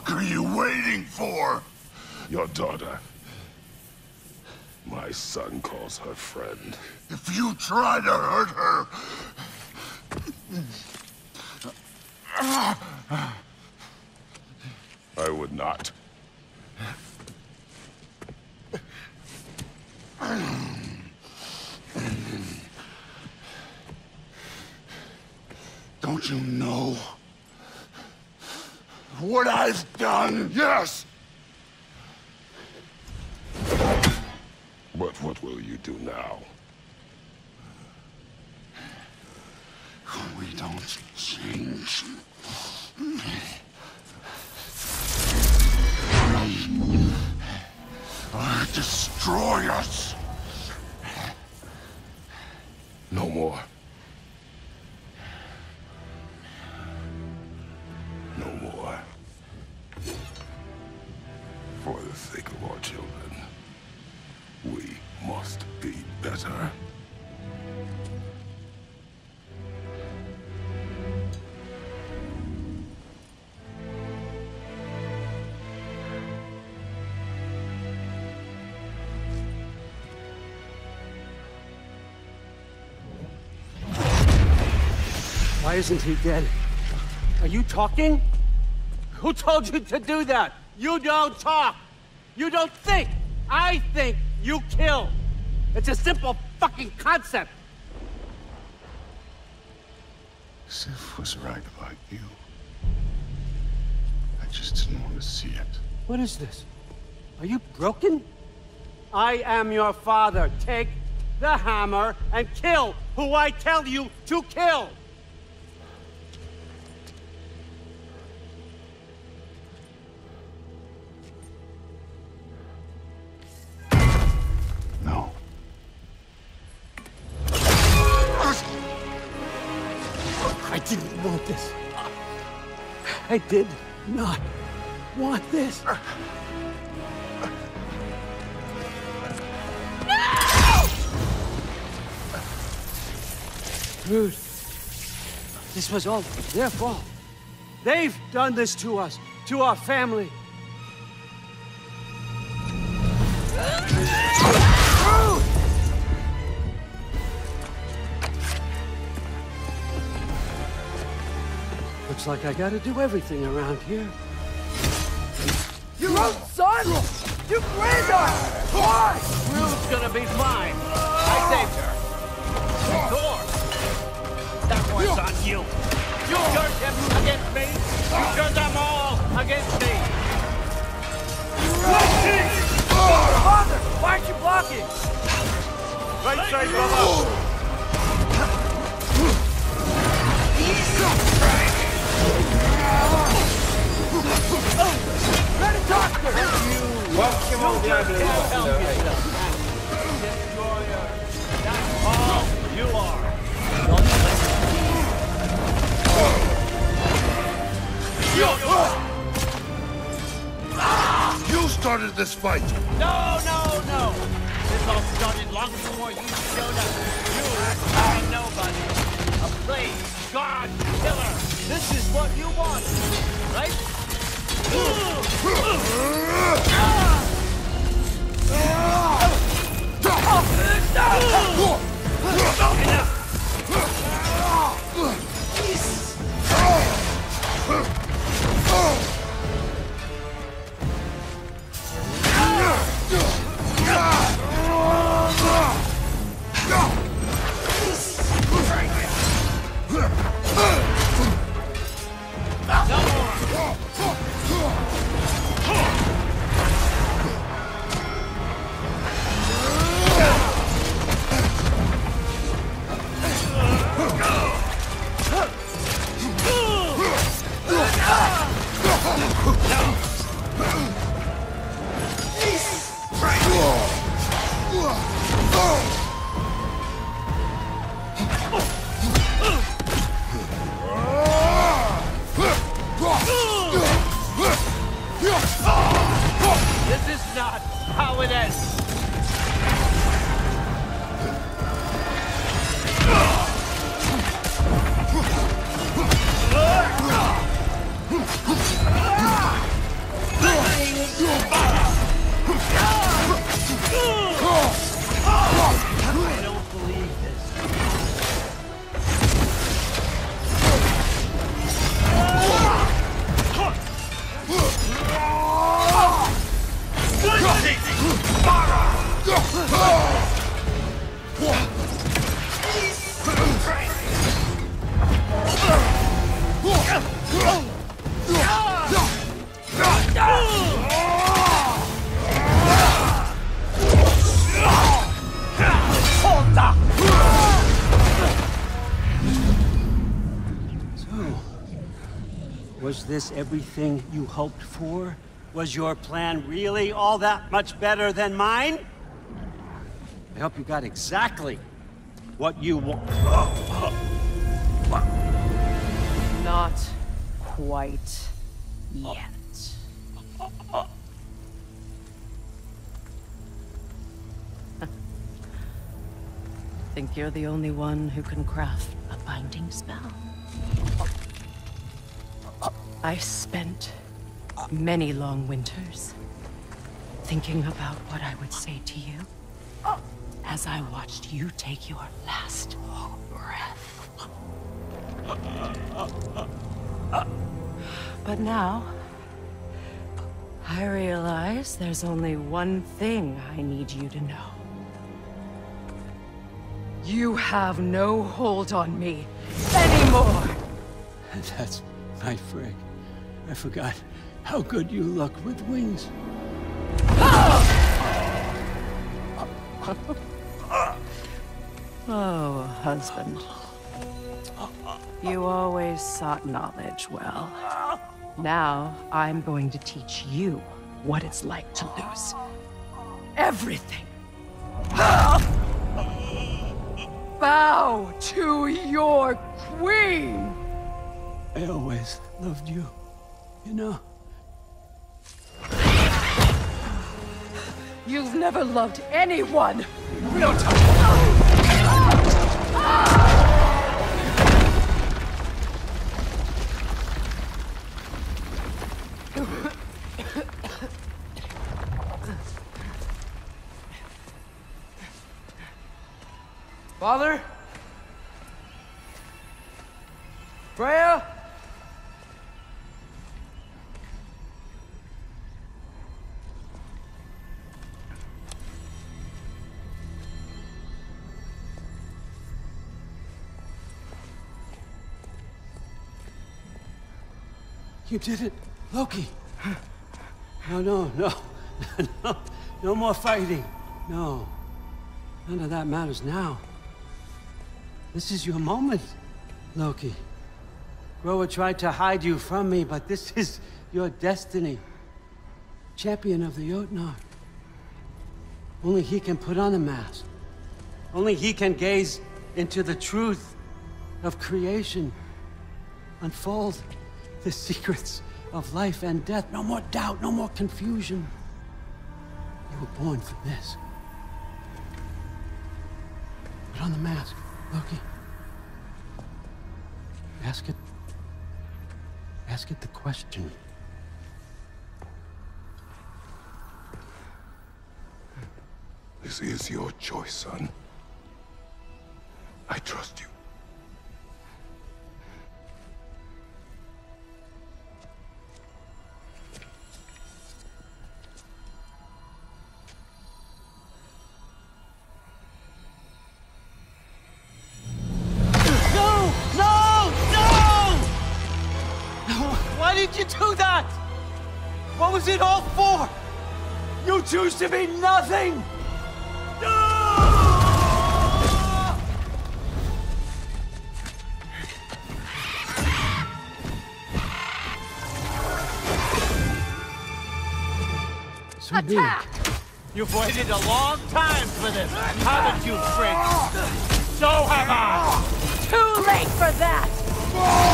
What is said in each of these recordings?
fuck are you waiting for? Your daughter. My son calls her friend. If you try to hurt her... I would not. Don't you know what I've done? Yes! But what will you do now? We don't change. Destroy us. No more. We must be better. Why isn't he dead? Are you talking? Who told you to do that? You don't talk. You don't think. I think you kill. It's a simple fucking concept. Sif was right about you. I just didn't want to see it. What is this? Are you broken? I am your father. Take the hammer and kill who I tell you to kill. Want this. I did not want this. Dude, this was all their fault. They've done this to us, to our family. Looks like I gotta do everything around here. Your own son? You granddaughter! Why? Rue's gonna be mine. I saved her. Thor, that one's on you. You turned him against me. You turned them all against me. Father, why aren't you blocking? Right side, brother. You are. Don't You started this fight. No, no, no! This all started long before you showed up. You are nobody. A plague, god, killer. This is what you want, right? 我操作我操 This is not how it ends. This everything you hoped for? Was your plan really all that much better than mine? I hope you got exactly what you want. Not quite yet. Think you're the only one who can craft a binding spell? I spent many long winters thinking about what I would say to you as I watched you take your last breath. But now, I realize there's only one thing I need you to know. You have no hold on me anymore! That's my Frigg. I forgot how good you look with wings. Oh, husband. You always sought knowledge well. Now, I'm going to teach you what it's like to lose. Everything! Bow to your queen! I always loved you. You know? You've never loved anyone! Father? Freya? You did it, Loki. No, no, no, no, no more fighting. No, none of that matters now. This is your moment, Loki. Groa tried to hide you from me, but this is your destiny. Champion of the Jotnar. Only he can put on the mask. Only he can gaze into the truth of creation. Unfold the secrets of life and death. No more doubt, no more confusion. You were born for this. Put on the mask, Loki. Ask it. Ask it the question. This is your choice, son. I trust you. You do that? What was it all for? You choose to be nothing! So Attack! You've waited a long time for this, haven't you, Fritz? So have I! Too late for that!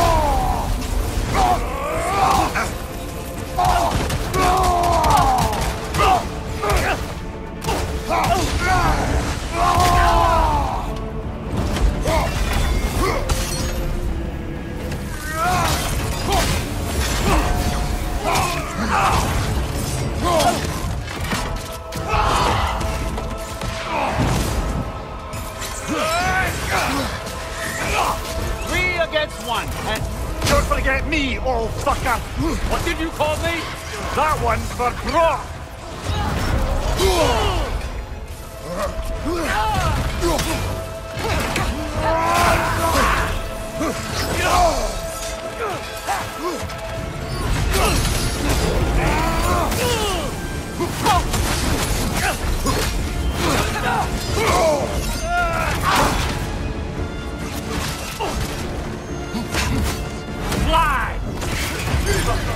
Me, old fucker! what did you call me? That one's for Brock! fly!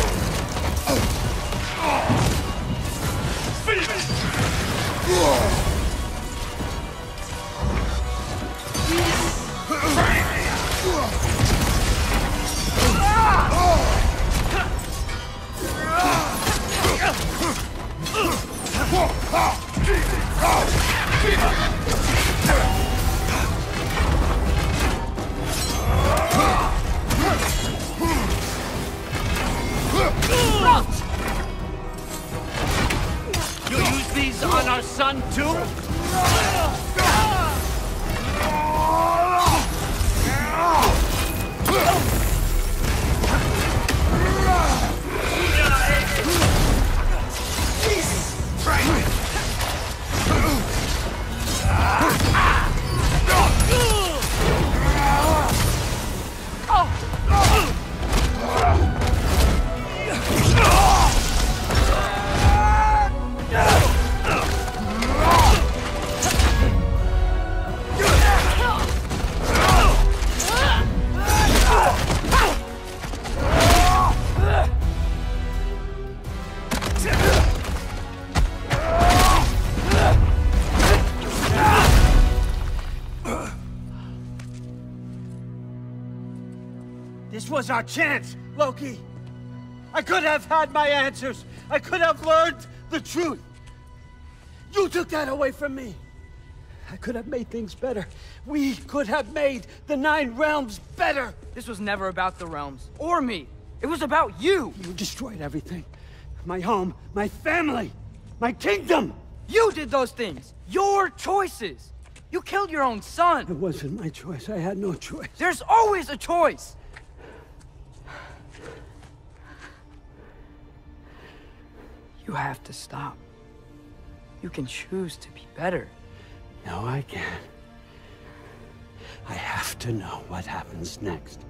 You was our chance, Loki. I could have had my answers. I could have learned the truth. You took that away from me. I could have made things better. We could have made the Nine Realms better. This was never about the realms. Or me. It was about you! You destroyed everything. My home, my family, my kingdom. You did those things! Your choices! You killed your own son. It wasn't my choice. I had no choice. There's always a choice! You have to stop. You can choose to be better. No, I can't. I have to know what happens next.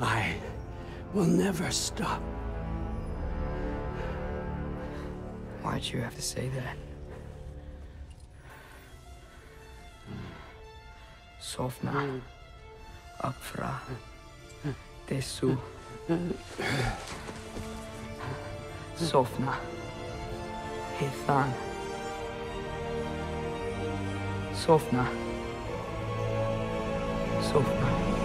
I will never stop. Why'd you have to say that? Sofna. Apfra. Desu. Sofna. Sofna. Sofna. Sofna.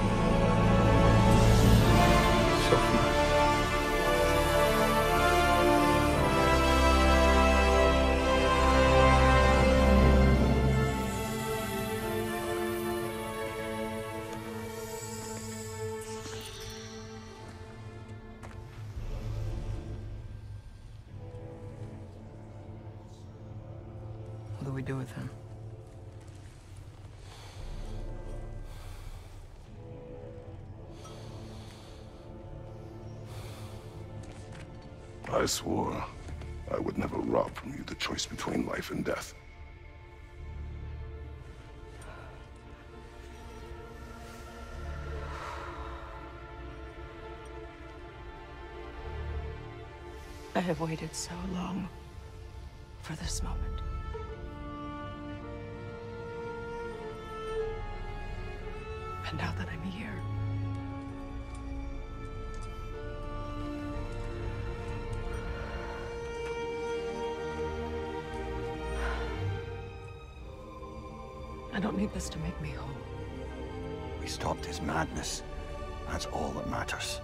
with him. I swore I would never rob from you the choice between life and death. I have waited so long for this moment. And now that I'm here, I don't need this to make me whole. We stopped his madness. That's all that matters.